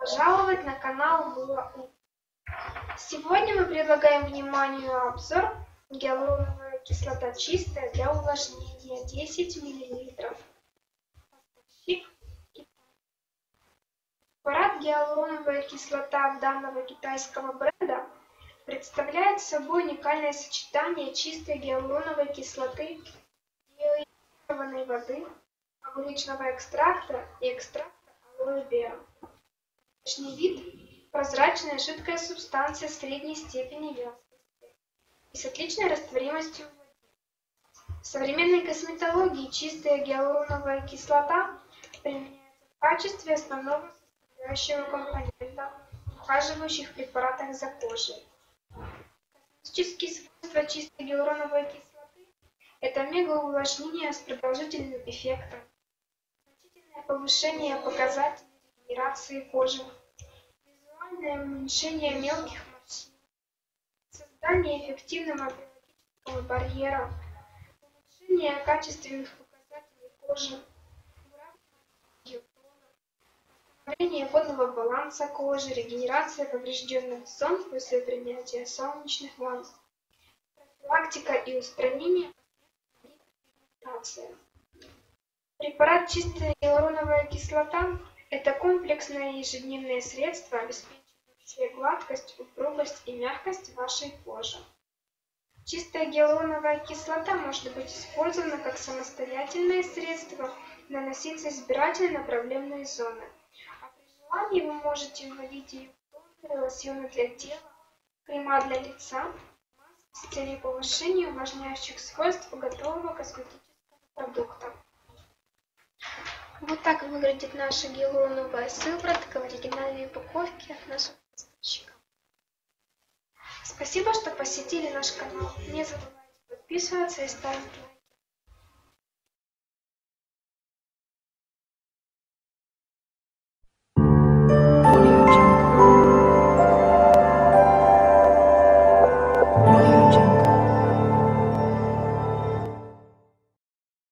пожаловать на канал У. Сегодня мы предлагаем вниманию обзор гиалуроновая кислота чистая для увлажнения 10 мл. Препарат гиалуроновая кислота данного китайского бренда представляет собой уникальное сочетание чистой гиалуроновой кислоты, деоизированной воды, огуречного экстракта и экстракта алоэ вера. Внешний вид – прозрачная жидкая субстанция средней степени вязкости и с отличной растворимостью в воде. В современной косметологии чистая гиалуроновая кислота применяется в качестве основного составляющего компонента в ухаживающих препаратах за кожей. Косметические свойства чистой гиалуроновой кислоты – это мегаувлажнение с продолжительным эффектом, значительное повышение показателей регенерации кожи, визуальное уменьшение мелких морщин, создание эффективного биологического барьера, улучшение качественных показателей кожи, восстановление водного баланса кожи, регенерация поврежденных зон после принятия солнечных ванн, профилактика и устранение последствий Препарат чистая гиалуроновая кислота это комплексное ежедневное средство, обеспечивающее гладкость, упругость и мягкость вашей кожи. Чистая гиалуроновая кислота может быть использована как самостоятельное средство, наноситься избирательно на проблемные зоны. А при желании вы можете вводить ее в тонеры, лосьоны для тела, крема для лица, маски с целью повышения увлажняющих свойств готового косметического продукта. Вот так выглядит наша гиалуроновая сыворотка в оригинальной упаковке от нашего поставщика. Спасибо, что посетили наш канал. Не забывайте подписываться и ставить лайк.